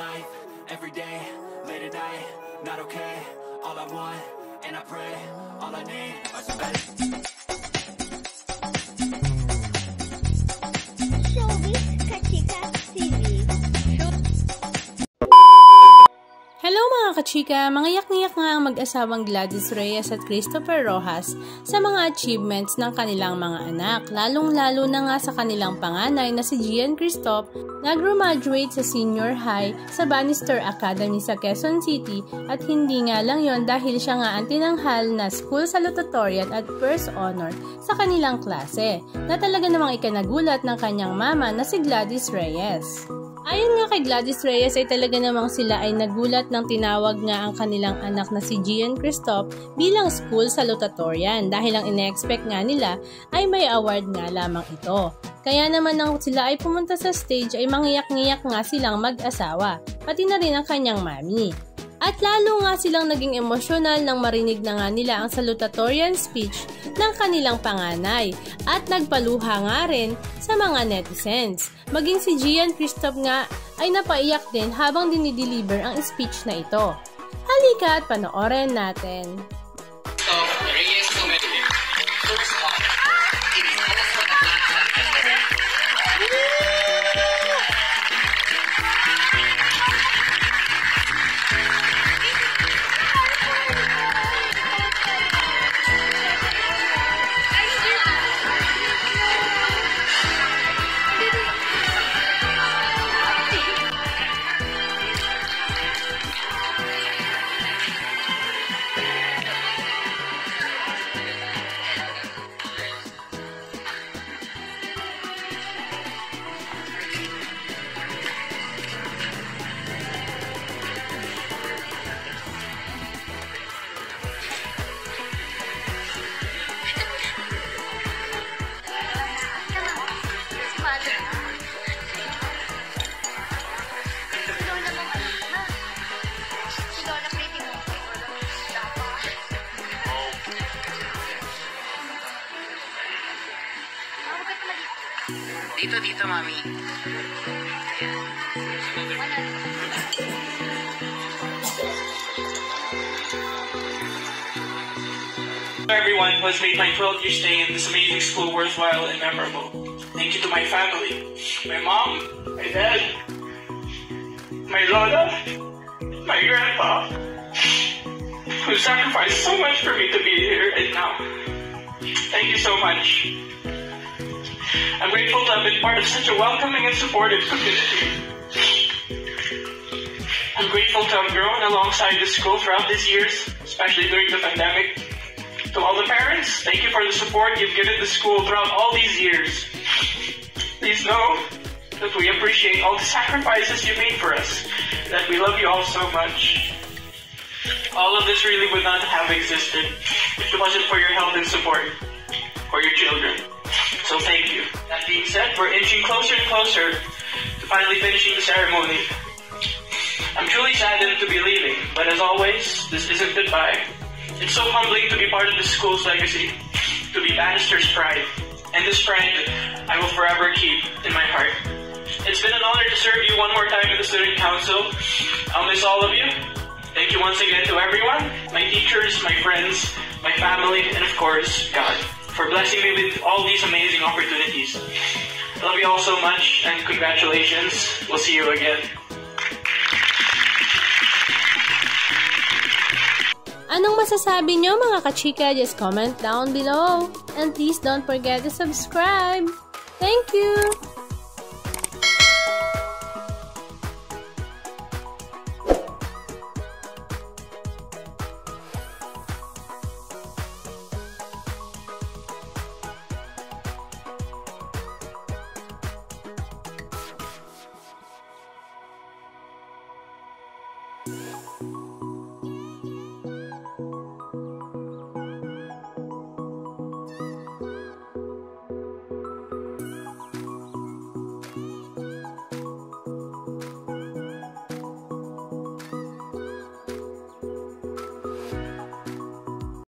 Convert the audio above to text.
life, every day, late at night, not okay. All I want, and I pray, all I need are some Kachika! Mangayak-ngayak nga ang mag-asawang Gladys Reyes at Christopher Rojas sa mga achievements ng kanilang mga anak, lalong-lalo na nga sa kanilang panganay na si Gian Christoph na graduate sa senior high sa Bannister Academy sa Quezon City at hindi nga lang yon dahil siya nga ang tinanghal na school salutatorian at first honor sa kanilang klase na talaga namang ikanagulat ng kanyang mama na si Gladys Reyes. Ayon nga kay Gladys Reyes ay talaga namang sila ay nagulat nang tinawag nga ang kanilang anak na si Gian Christoph bilang school salutatorian dahil ang ine-expect nga nila ay may award nga lamang ito. Kaya naman nang sila ay pumunta sa stage ay mangiyak-ngiyak nga silang mag-asawa, pati na rin ang kanyang mami. At lalo nga silang naging emosyonal nang marinig na nga nila ang salutatorian speech ng kanilang panganay at nagpaluha nga rin sa mga netizens. Maging si Gian Christoph nga ay napaiyak din habang dinideliver ang speech na ito. Halika at panoorin natin. Dito, dito, mami. everyone who has made my 12 year stay in this amazing school worthwhile and memorable. Thank you to my family, my mom, my dad, my Lola, my grandpa, who sacrificed so much for me to be here and now. Thank you so much. I'm grateful to have been part of such a welcoming and supportive community. I'm grateful to have grown alongside this school throughout these years, especially during the pandemic. To all the parents, thank you for the support you've given the school throughout all these years. Please know that we appreciate all the sacrifices you made for us, that we love you all so much. All of this really would not have existed if it wasn't for your help and support for your children. So thank you. That being said, we're inching closer and closer to finally finishing the ceremony. I'm truly saddened to be leaving, but as always, this isn't goodbye. It's so humbling to be part of the school's legacy, to be Bannister's pride, and this pride I will forever keep in my heart. It's been an honor to serve you one more time in the student council. I'll miss all of you. Thank you once again to everyone, my teachers, my friends, my family, and of course, God, for blessing me with all these amazing opportunities. I love you all so much, and congratulations. We'll see you again. Anong masasabi nyo mga kachika? Just comment down below. And please don't forget to subscribe. Thank you!